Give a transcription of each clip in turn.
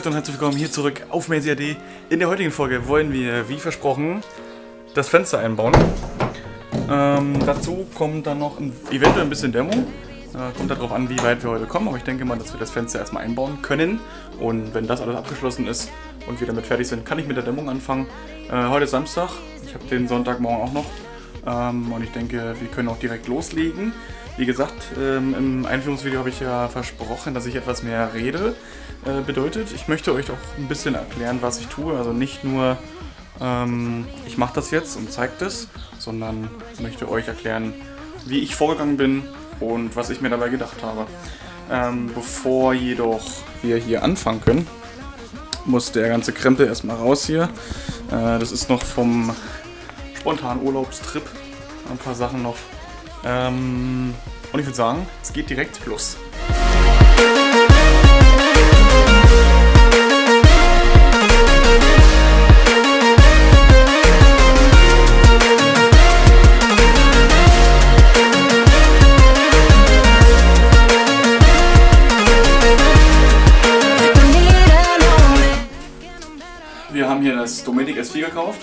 Leute und herzlich willkommen hier zurück auf Mesi.at. In der heutigen Folge wollen wir, wie versprochen, das Fenster einbauen. Ähm, dazu kommt dann noch ein, eventuell ein bisschen Dämmung. Äh, kommt darauf an, wie weit wir heute kommen, aber ich denke mal, dass wir das Fenster erstmal einbauen können. Und wenn das alles abgeschlossen ist und wir damit fertig sind, kann ich mit der Dämmung anfangen. Äh, heute ist Samstag, ich habe den Sonntagmorgen auch noch. Ähm, und ich denke, wir können auch direkt loslegen. Wie gesagt, ähm, im Einführungsvideo habe ich ja versprochen, dass ich etwas mehr rede. Äh, bedeutet, ich möchte euch auch ein bisschen erklären, was ich tue. Also nicht nur, ähm, ich mache das jetzt und zeige das, sondern möchte euch erklären, wie ich vorgegangen bin und was ich mir dabei gedacht habe. Ähm, bevor jedoch wir hier anfangen können, muss der ganze Krempel erstmal raus hier. Äh, das ist noch vom spontanen Urlaubstrip. Ein paar Sachen noch. Ähm, und ich würde sagen, es geht direkt los. S4 gekauft.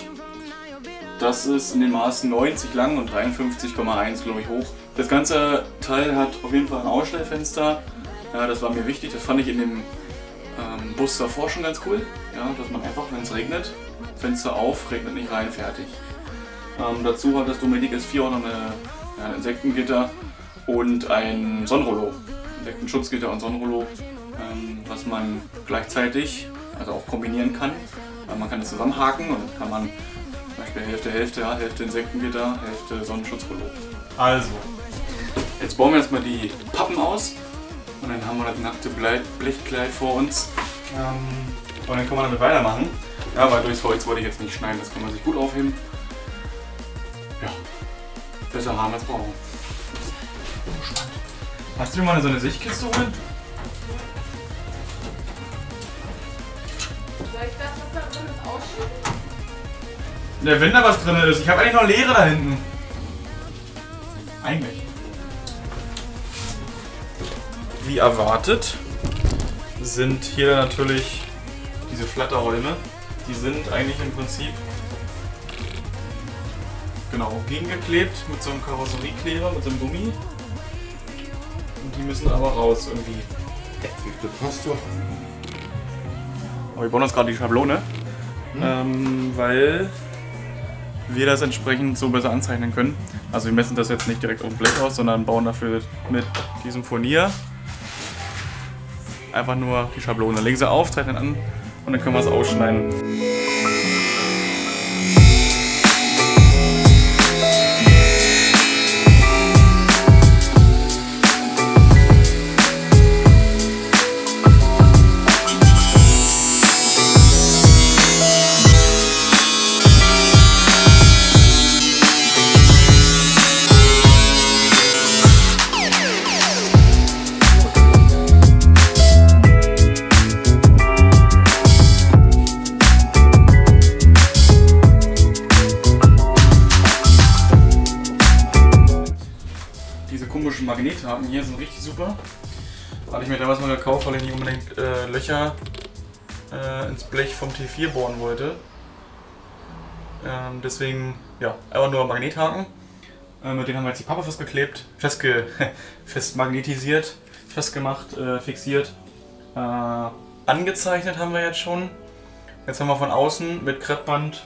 Das ist in den Maßen 90 lang und 53,1 glaube ich hoch. Das ganze Teil hat auf jeden Fall ein Ausstellfenster. Ja, das war mir wichtig, das fand ich in dem ähm, Bus davor schon ganz cool. Ja, dass man einfach, wenn es regnet, Fenster auf, regnet nicht rein, fertig. Ähm, dazu hat das Dometic S4 auch noch eine, ein Insektengitter und ein Sonnenrollo. Insektenschutzgitter und Sonnenrollo, ähm, was man gleichzeitig, also auch kombinieren kann. Man kann das zusammenhaken und dann kann man zum Beispiel Hälfte, Hälfte, ja, Hälfte Insektengitter, Hälfte Sonnenschutzrollo. Also, jetzt bauen wir erstmal die Pappen aus und dann haben wir das nackte Blei- Blechkleid vor uns. Ähm, und dann können wir damit weitermachen. Ja, weil durchs Holz wollte ich jetzt nicht schneiden, das kann man sich gut aufheben. Ja, besser haben als brauchen. Hast du dir mal so eine Sichtkiste holen? Da drin ist, ausschütten? Ja, wenn da was drin ist. Ich habe eigentlich noch Leere da hinten. Eigentlich. Wie erwartet sind hier natürlich diese Flatterräume. Die sind eigentlich im Prinzip genau gegengeklebt mit so einem Karosseriekleber, mit so einem Gummi. Und die müssen aber raus irgendwie. Das passt doch. Aber wir bauen uns gerade die Schablone, ähm, weil wir das entsprechend so besser anzeichnen können. Also wir messen das jetzt nicht direkt auf dem Blech aus, sondern bauen dafür mit diesem Furnier einfach nur die Schablone. Legen sie auf, zeichnen an und dann können wir es ausschneiden. Komischen Magnethaken hier sind richtig super. Hatte ich mir damals mal gekauft, weil ich nicht unbedingt äh, Löcher äh, ins Blech vom T4 bohren wollte. Ähm, deswegen, ja, einfach nur Magnethaken. Äh, mit denen haben wir jetzt die Pappe festgeklebt, festge festmagnetisiert, festgemacht, äh, fixiert. Äh, angezeichnet haben wir jetzt schon. Jetzt haben wir von außen mit Kreppband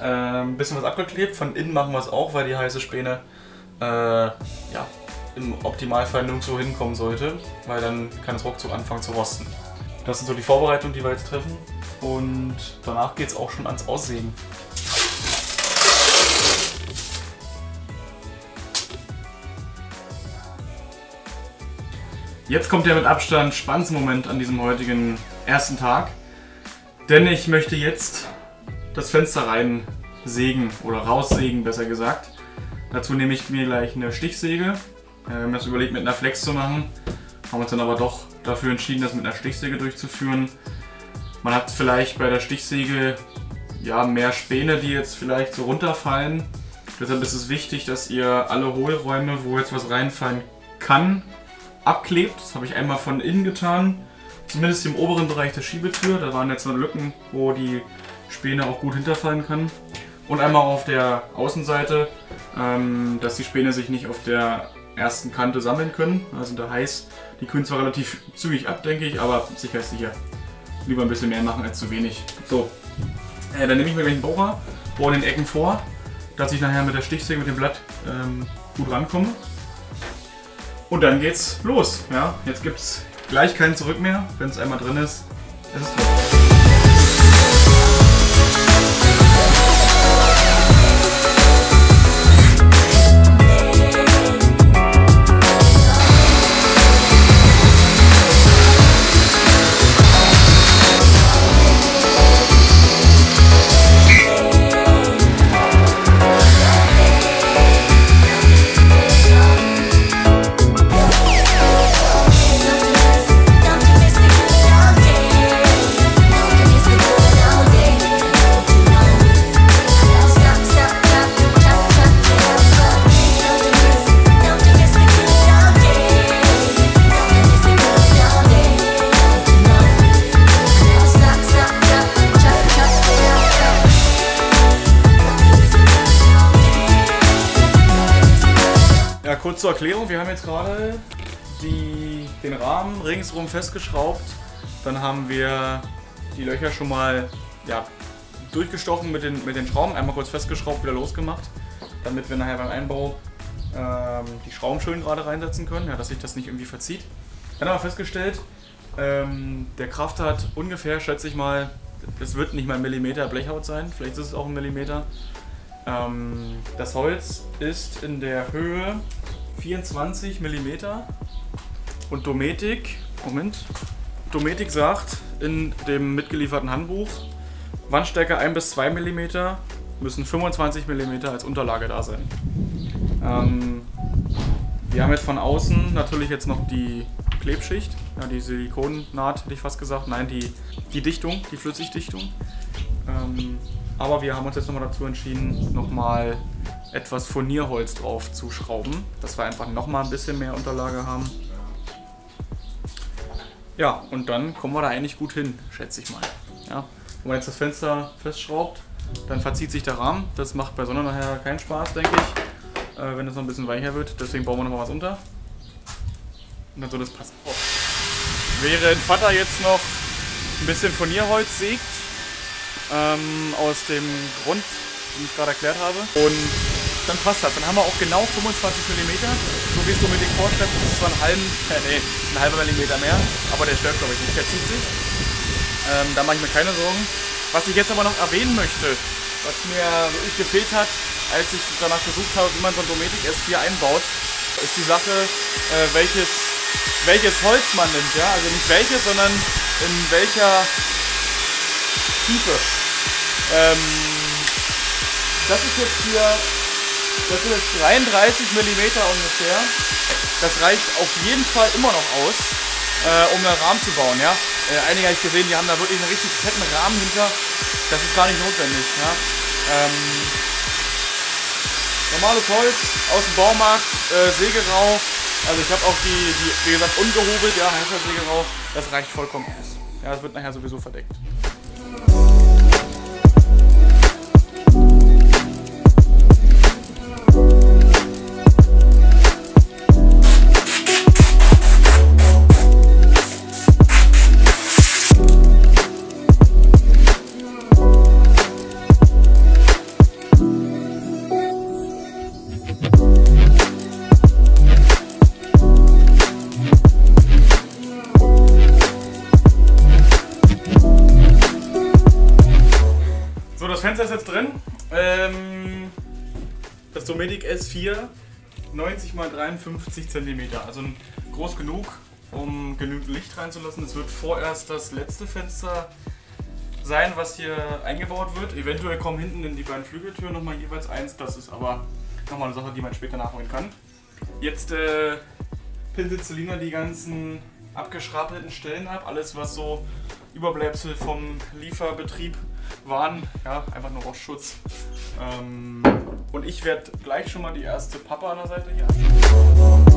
äh, ein bisschen was abgeklebt. Von innen machen wir es auch, weil die heiße Späne äh, ja, im Optimalfall nirgendwo hinkommen sollte, weil dann kann es ruckzuck anfangen zu rosten. Das sind so die Vorbereitungen, die wir jetzt treffen. Und danach geht es auch schon ans Aussehen. Jetzt kommt der mit Abstand spannendste Moment an diesem heutigen ersten Tag. Denn ich möchte jetzt das Fenster rein sägen oder raussägen, besser gesagt. Dazu nehme ich mir gleich eine Stichsäge. Äh, Wir haben das überlegt, mit einer Flex zu machen. Haben uns dann aber doch dafür entschieden, das mit einer Stichsäge durchzuführen. Man hat vielleicht bei der Stichsäge ja, mehr Späne, die jetzt vielleicht so runterfallen. Deshalb ist es wichtig, dass ihr alle Hohlräume, wo jetzt was reinfallen kann, abklebt. Das habe ich einmal von innen getan Zumindest im oberen Bereich der Schiebetür. Da waren jetzt noch Lücken, wo die Späne auch gut hinterfallen können. Und einmal auf der Außenseite, ähm, dass die Späne sich nicht auf der ersten Kante sammeln können. Also da heiß. Die kühlen zwar relativ zügig ab, denke ich, aber sicherheitssicher. Lieber ein bisschen mehr machen als zu wenig. So, äh, dann nehme ich mir gleich einen Bohrer, bohre in den Ecken vor, dass ich nachher mit der Stichsäge mit dem Blatt ähm, gut rankomme. Und dann geht's los. Ja? Jetzt gibt's gleich kein Zurück mehr. Wenn es einmal drin ist, ist es drin. Zur Erklärung. Wir haben jetzt gerade die, den Rahmen ringsrum festgeschraubt. Dann haben wir die Löcher schon mal ja, durchgestochen mit den, mit den Schrauben. Einmal kurz festgeschraubt, wieder losgemacht. Damit wir nachher beim Einbau ähm, die Schrauben schön gerade reinsetzen können, ja, dass sich das nicht irgendwie verzieht. Dann haben wir festgestellt, ähm, der Kraft hat ungefähr, schätze ich mal, es wird nicht mal ein Millimeter Blechhaut sein, vielleicht ist es auch ein Millimeter. Ähm, das Holz ist in der Höhe 24 mm und Dometic, Moment, Dometic sagt in dem mitgelieferten Handbuch, Wandstärke 1 bis 2 mm müssen 25 mm als Unterlage da sein. Ähm, wir haben jetzt von außen natürlich jetzt noch die Klebschicht, ja, die Silikonnaht hätte ich fast gesagt, nein, die, die Dichtung, die Flüssigdichtung. Ähm, aber wir haben uns jetzt nochmal dazu entschieden, nochmal etwas Furnierholz drauf zu schrauben, dass wir einfach nochmal ein bisschen mehr Unterlage haben. Ja, und dann kommen wir da eigentlich gut hin, schätze ich mal. Ja, wenn man jetzt das Fenster festschraubt, dann verzieht sich der Rahmen. Das macht bei Sonne nachher keinen Spaß, denke ich, äh, wenn es noch ein bisschen weicher wird. Deswegen bauen wir nochmal was unter. Und dann soll das passen. Oh. Während Vater jetzt noch ein bisschen Furnierholz sägt, ähm, aus dem Grund, den ich gerade erklärt habe. Und dann passt das. Dann haben wir auch genau 25 mm. So wie es Dominik vorstellt, ist zwar ein halben, äh, nee, ein halber Millimeter mehr, aber der stört glaube ich nicht, der zieht sich. Ähm, da mache ich mir keine Sorgen. Was ich jetzt aber noch erwähnen möchte, was mir wirklich gefehlt hat, als ich danach gesucht habe, wie man so ein Dometic S4 einbaut, ist die Sache, äh, welches, welches Holz man nimmt. Ja? Also nicht welches, sondern in welcher Tiefe. Ähm, das ist jetzt hier, das sind jetzt 33 mm ungefähr. Das reicht auf jeden Fall immer noch aus, äh, um einen Rahmen zu bauen. Ja? Äh, einige habe ich gesehen, die haben da wirklich einen richtig fetten Rahmen hinter. Das ist gar nicht notwendig. Ja? Ähm, normales Holz aus dem Baumarkt, äh, Sägerau. Also ich habe auch die, die, wie gesagt, ungehobelt, ja, heißt das Sägerau. Das reicht vollkommen aus. Ja, das wird nachher sowieso verdeckt. 90 x 53 cm, also groß genug, um genügend Licht reinzulassen. Es wird vorerst das letzte Fenster sein, was hier eingebaut wird. Eventuell kommen hinten in die beiden Flügeltüren nochmal jeweils eins. Das ist aber nochmal eine Sache, die man später nachholen kann. Jetzt äh, pinselt Selina die ganzen abgeschrapelten Stellen ab. Alles, was so Überbleibsel vom Lieferbetrieb waren. Ja, einfach nur Rostschutz. Ähm, und ich werde gleich schon mal die erste Pappe an der Seite hier anschauen.